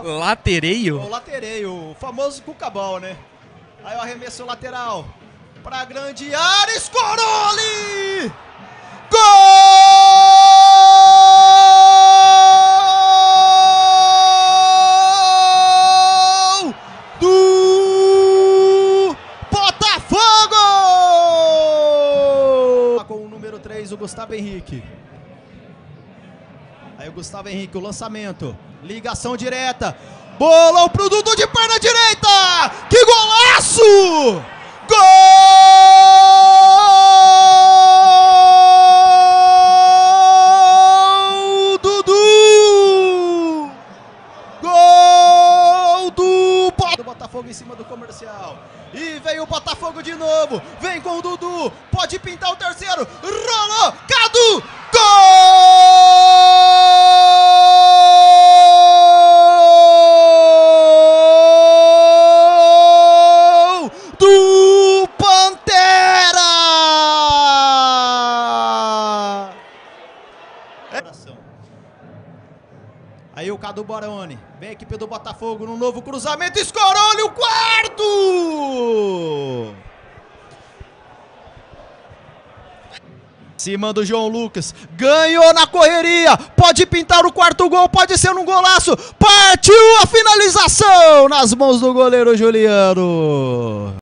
Latereio? O latereio, o famoso cucabal, né? Aí o arremesso lateral pra grande área, Scoroli! Gol do Botafogo! Com o número 3, o Gustavo Henrique. Aí o Gustavo Henrique, o lançamento. Ligação direta. Bolão pro Dudu de perna direita! Que golaço! Gol! Dudu! Gol do Bo- do Botafogo em cima do comercial. E veio o Botafogo de novo. Vem com o Dudu. Pode pintar o terceiro. Rolou. Aí o Cadu Baroni. Vem a equipe do Botafogo no novo cruzamento. Escorou-lhe o quarto! Cima do João Lucas. Ganhou na correria. Pode pintar o quarto gol. Pode ser um golaço. Partiu a finalização nas mãos do goleiro Juliano.